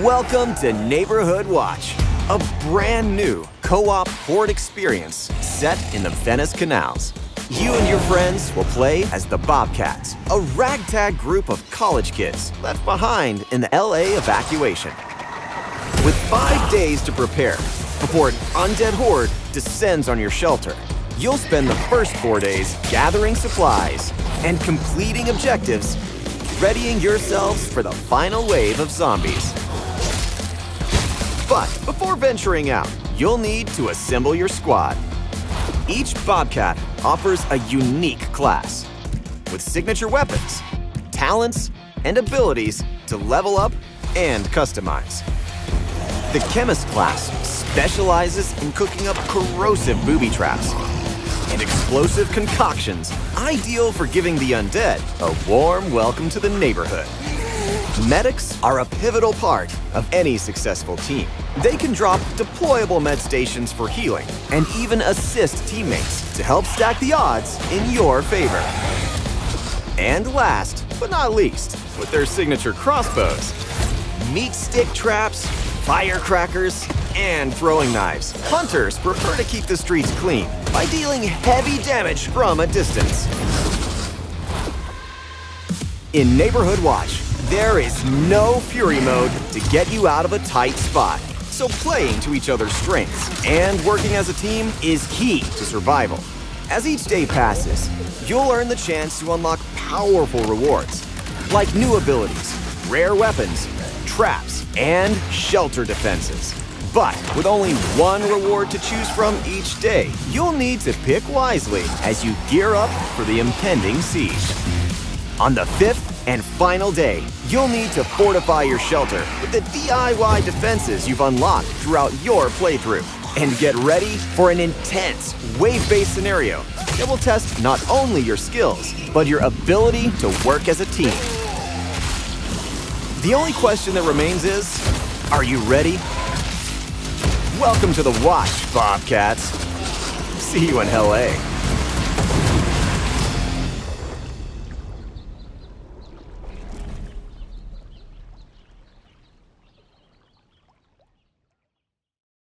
Welcome to Neighborhood Watch, a brand new co-op horde experience set in the Venice canals. You and your friends will play as the Bobcats, a ragtag group of college kids left behind in the LA evacuation. With five days to prepare before an undead horde descends on your shelter, you'll spend the first four days gathering supplies and completing objectives, readying yourselves for the final wave of zombies. But before venturing out, you'll need to assemble your squad. Each Bobcat offers a unique class with signature weapons, talents, and abilities to level up and customize. The Chemist class specializes in cooking up corrosive booby traps and explosive concoctions ideal for giving the undead a warm welcome to the neighborhood. Medics are a pivotal part of any successful team. They can drop deployable med stations for healing and even assist teammates to help stack the odds in your favor. And last but not least, with their signature crossbows, meat stick traps, firecrackers, and throwing knives. Hunters prefer to keep the streets clean by dealing heavy damage from a distance. In Neighborhood Watch, there is no Fury mode to get you out of a tight spot. So playing to each other's strengths and working as a team is key to survival. As each day passes, you'll earn the chance to unlock powerful rewards, like new abilities, rare weapons, traps, and shelter defenses. But with only one reward to choose from each day, you'll need to pick wisely as you gear up for the impending siege. On the fifth and final day, you'll need to fortify your shelter with the DIY defenses you've unlocked throughout your playthrough. And get ready for an intense, wave-based scenario that will test not only your skills, but your ability to work as a team. The only question that remains is, are you ready? Welcome to the Watch, Bobcats. See you in LA.